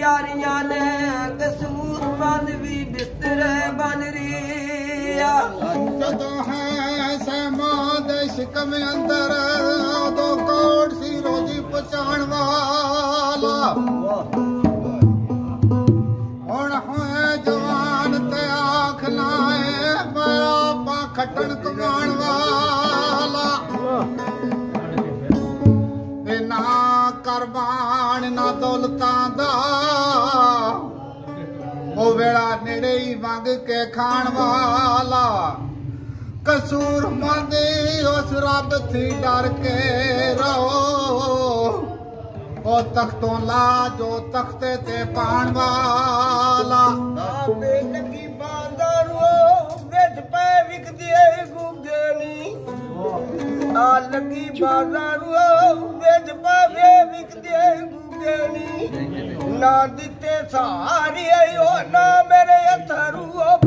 ਤਿਆਰੀਆਂ ਨੇ ਕਸੂਰ ਬਨ ਵੀ ਬਿਸਤਰੇ ਬਨ ਰੀਆ ਜਦੋਂ ਹੈ ਸਹਿਮਾ ਦੇ ਸ਼ਿਕਮ ਅੰਦਰ ਉਦੋਂ ਕੋੜ ਸੀ ਰੋਜੀ ਪਹੁੰਚਾਉਣ ਵਾਲਾ? के खाण वाला। कसूर मंदी उस रब थी डर के रहो। ओ तख्तों ला जो तख्ते ते पाण वाला। आपे लगी बांदर वो वेच पे विक दिए गुगेनी आ लगी बांदर वो वेच पे विक दिए ਗੁੱਗਣੀ ਨਾ ਦਿੱਤੇ ਸਹਾਰੀ ਓ ਨਾ ਮੇਰੇ ਅਥਰੂ ਓ